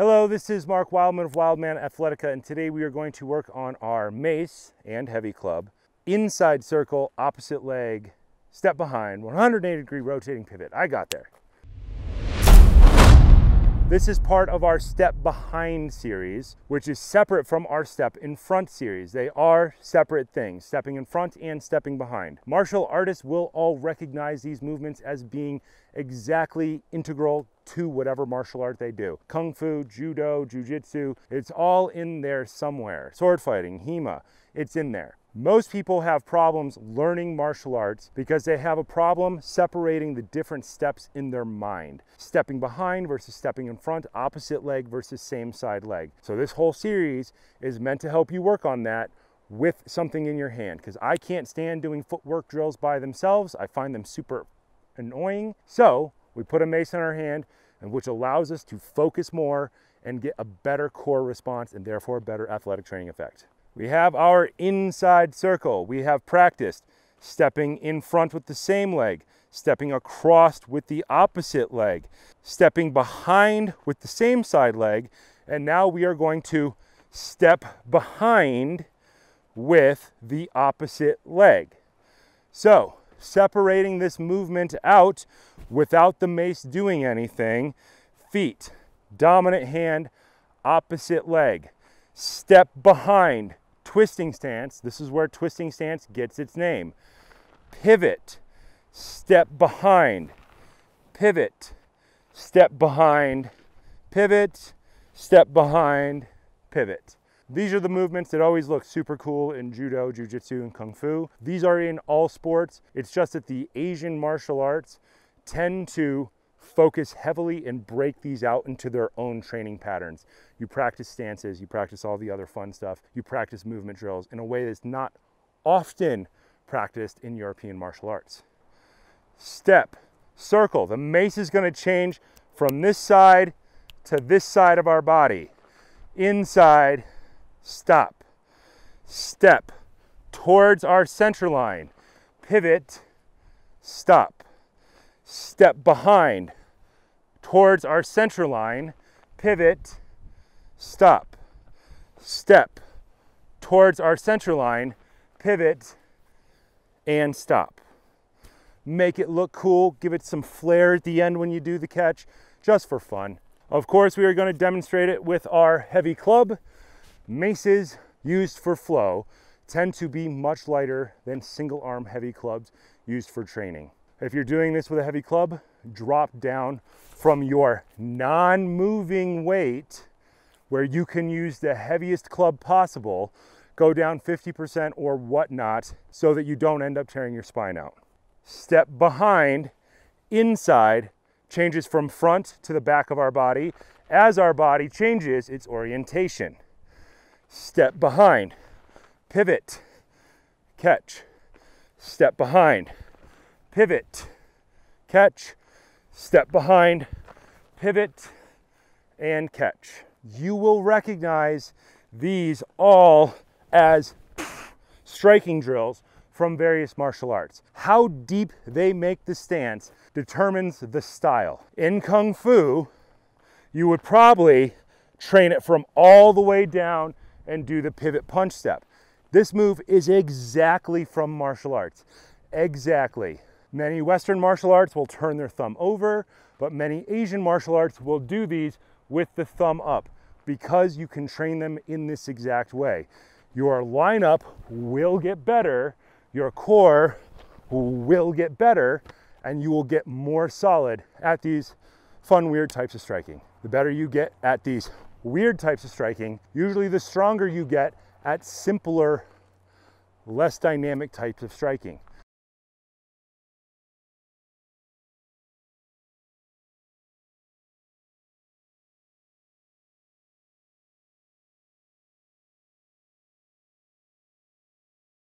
Hello, this is Mark Wildman of Wildman Athletica, and today we are going to work on our mace and heavy club, inside circle, opposite leg, step behind, 180 degree rotating pivot. I got there. This is part of our step behind series, which is separate from our step in front series. They are separate things, stepping in front and stepping behind. Martial artists will all recognize these movements as being exactly integral to whatever martial art they do. Kung Fu, Judo, Jiu-Jitsu, it's all in there somewhere. Sword fighting, HEMA, it's in there. Most people have problems learning martial arts because they have a problem separating the different steps in their mind. Stepping behind versus stepping in front, opposite leg versus same side leg. So this whole series is meant to help you work on that with something in your hand because I can't stand doing footwork drills by themselves. I find them super annoying. So we put a mace in our hand and which allows us to focus more and get a better core response and therefore a better athletic training effect. We have our inside circle. We have practiced stepping in front with the same leg, stepping across with the opposite leg, stepping behind with the same side leg, and now we are going to step behind with the opposite leg. So, separating this movement out without the mace doing anything, feet, dominant hand, opposite leg, step behind, twisting stance. This is where twisting stance gets its name. Pivot, step behind, pivot, step behind, pivot, step behind, pivot. These are the movements that always look super cool in Judo, Jiu-Jitsu, and Kung Fu. These are in all sports. It's just that the Asian martial arts tend to focus heavily and break these out into their own training patterns. You practice stances, you practice all the other fun stuff, you practice movement drills in a way that's not often practiced in European martial arts. Step, circle. The mace is going to change from this side to this side of our body. Inside, stop. Step towards our center line. Pivot, stop. Step behind, towards our center line, pivot, stop, step, towards our center line, pivot, and stop. Make it look cool, give it some flair at the end when you do the catch, just for fun. Of course, we are going to demonstrate it with our heavy club. Maces used for flow tend to be much lighter than single arm heavy clubs used for training. If you're doing this with a heavy club, drop down from your non-moving weight where you can use the heaviest club possible, go down 50% or whatnot so that you don't end up tearing your spine out. Step behind, inside, changes from front to the back of our body as our body changes its orientation. Step behind, pivot, catch, step behind, pivot, catch, step behind, pivot, and catch. You will recognize these all as striking drills from various martial arts. How deep they make the stance determines the style. In Kung Fu, you would probably train it from all the way down and do the pivot punch step. This move is exactly from martial arts. Exactly. Many Western martial arts will turn their thumb over, but many Asian martial arts will do these with the thumb up because you can train them in this exact way. Your lineup will get better, your core will get better, and you will get more solid at these fun, weird types of striking. The better you get at these weird types of striking, usually the stronger you get at simpler, less dynamic types of striking.